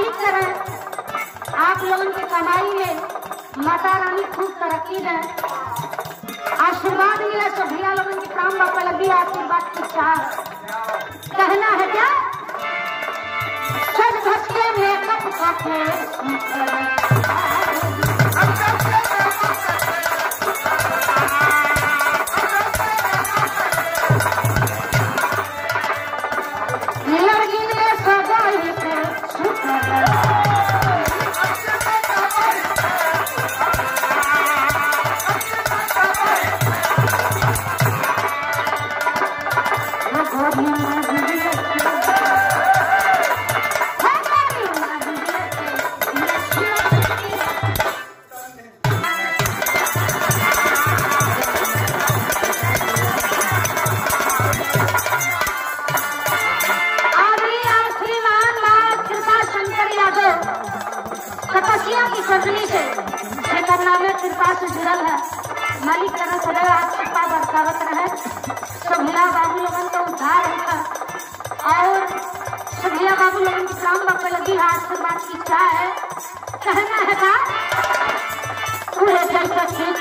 मालिक तरह आप लोगों की कमाई में माता रानी खूब तरक्की है। आशीर्वाद मिला तो भैया लोगों की काम बापा लगी आशीर्वाद की चाह। कहना है क्या? सब धज के मेकअप करके है कहना है जगत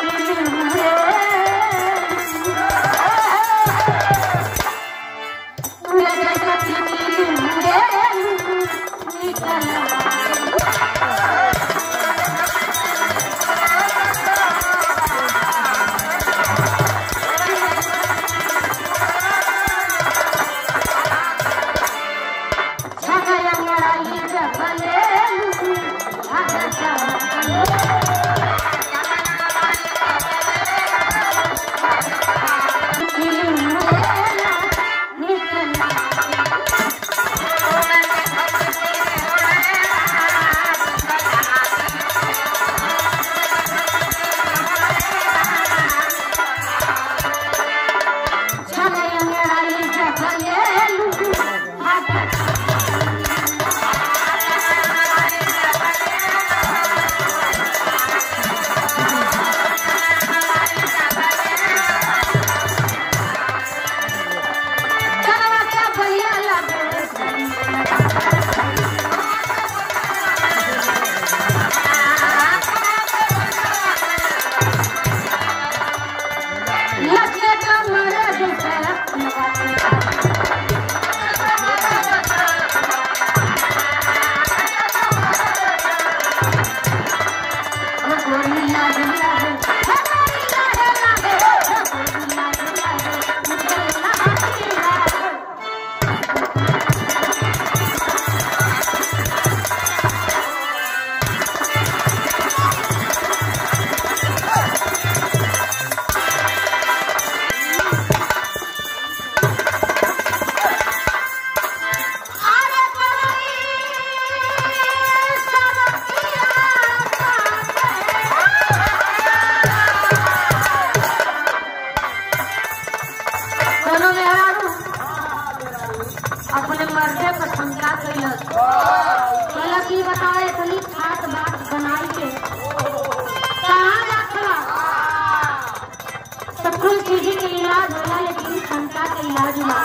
सब कुछ चीज़ के इलाज होला लेकिन शंका के इलाज ना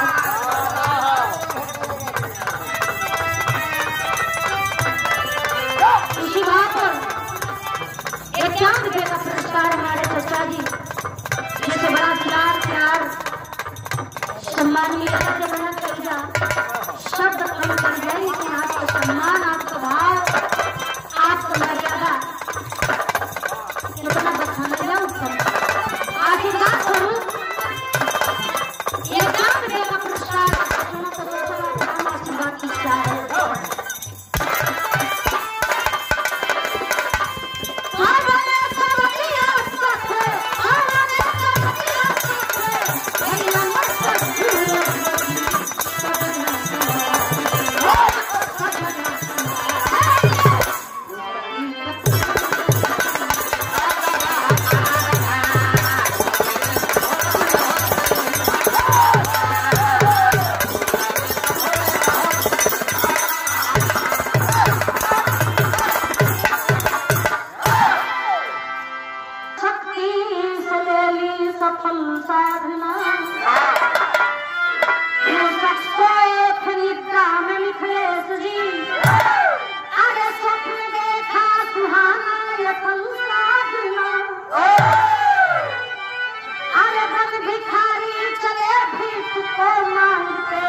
इसी बात पर एक चाँद का पुरस्कार हमारे चचा जी, जैसे बड़ा दुलार प्यार, सम्मान मिला शब्द कम कर जाए लेकिन आपका सम्मान आपका सफल साधना निद्रा में मिथिलेश जी अरे स्वप्न देखा सुहाना यथन साधना। अरे बन भिखारी चले भीख को मांगते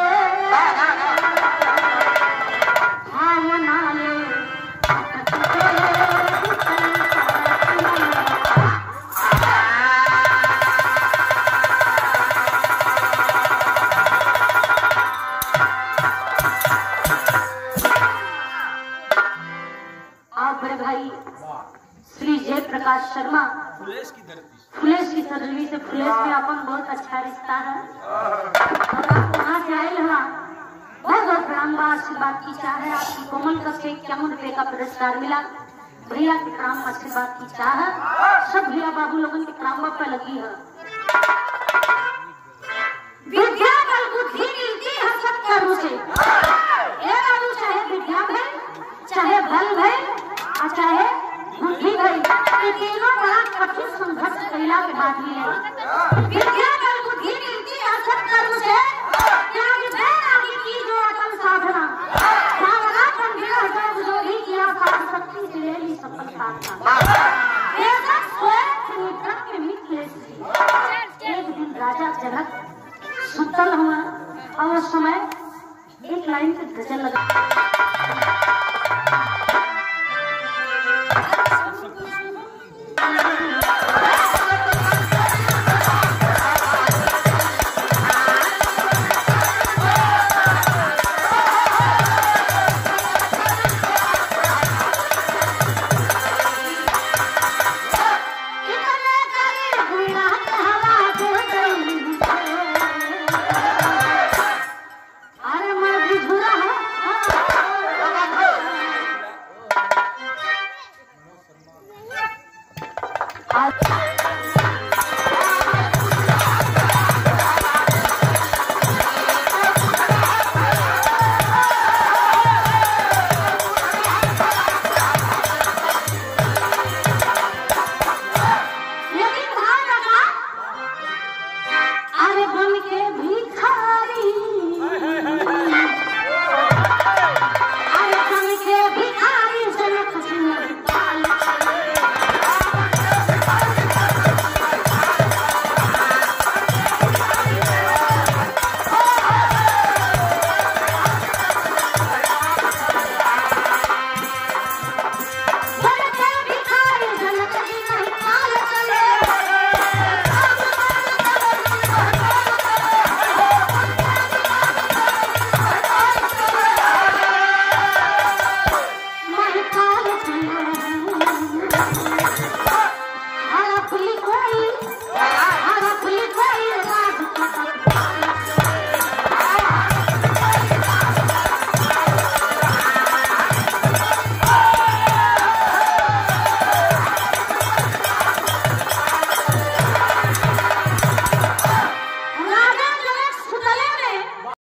बा आशीर्वाद की चाह है, आपकी कोमल का से इक्यावन रुपए का पुरस्कार मिला? भैया के प्रणाम आशीर्वाद की चाह, सब भैया बाबू लोगन के प्रणाम पे लगी है। विद्या है कर्म चाहे बुद्धि ये तीनों बड़ा कठिन संघर्ष कैला के बाद मिले विद्या बल बुद्धि मिलती है सब कर्म से त्याग भय आगे की जो अटल साधना सावरा पंडित जब जो भी किया साध शक्ति से ले ली सफल साधना बेशक स्वयं त्रिविक्रम के मित्र थे। एक दिन राजा जनक सुतल हुआ और समय एक लाइन से गज़ल लगा।